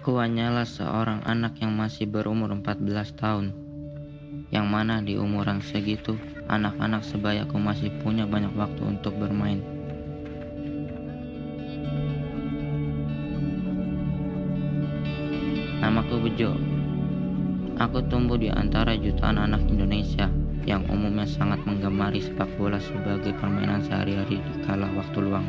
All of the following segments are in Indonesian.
Aku hanyalah seorang anak yang masih berumur 14 tahun. Yang mana di umuran segitu, anak-anak sebayaku masih punya banyak waktu untuk bermain. Namaku Bejo. Aku tumbuh di antara jutaan anak Indonesia yang umumnya sangat menggemari sepak bola sebagai permainan sehari-hari di kala waktu luang.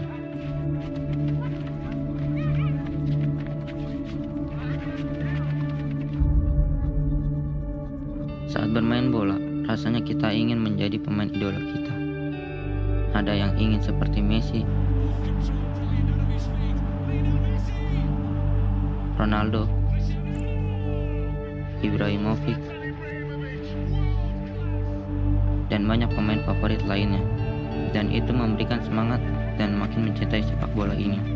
Bermain bola, rasanya kita ingin menjadi pemain idola kita. Ada yang ingin seperti Messi, Ronaldo, Ibrahimovic, dan banyak pemain favorit lainnya. Dan itu memberikan semangat dan makin mencintai sepak bola ini.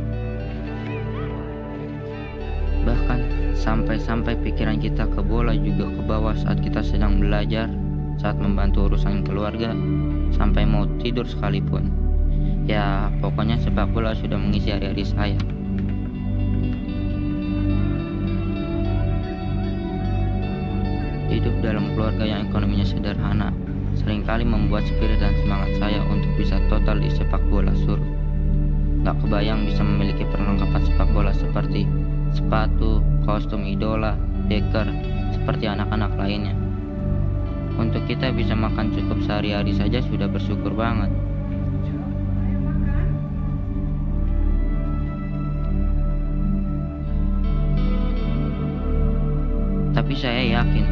Sampai-sampai pikiran kita ke bola juga ke bawah saat kita sedang belajar, saat membantu urusan keluarga, sampai mau tidur sekalipun. Ya, pokoknya sepak bola sudah mengisi hari-hari saya. Hidup dalam keluarga yang ekonominya sederhana sering kali membuat spirit dan semangat saya untuk bisa total di sepak bola surut. Gak kebayang bisa memiliki perlengkapan sepak bola seperti sepatu, kostum idola, deker, seperti anak-anak lainnya. Untuk kita bisa makan cukup sehari-hari saja sudah bersyukur banget. Tapi saya yakin,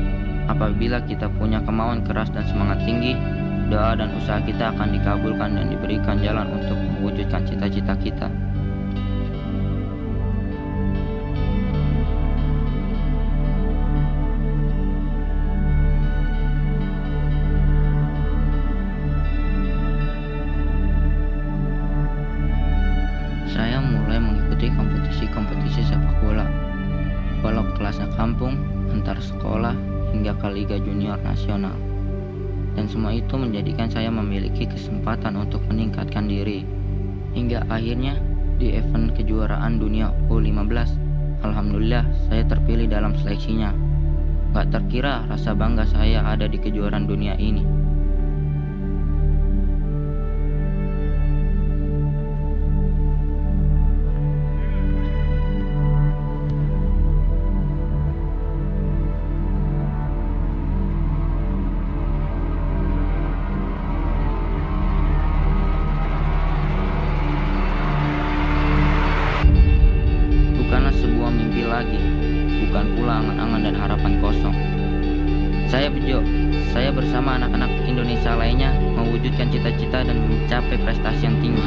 apabila kita punya kemauan keras dan semangat tinggi, doa dan usaha kita akan dikabulkan dan diberikan jalan untuk mewujudkan cita-cita kita. Kampung, antar sekolah, hingga ke Liga Junior Nasional. Dan semua itu menjadikan saya memiliki kesempatan untuk meningkatkan diri. Hingga akhirnya di event kejuaraan dunia U15, Alhamdulillah saya terpilih dalam seleksinya. Gak terkira rasa bangga saya ada di kejuaraan dunia ini. Lagi, bukan pula angan-angan dan harapan kosong. Saya Bejo, saya bersama anak-anak Indonesia lainnya mewujudkan cita-cita dan mencapai prestasi yang tinggi.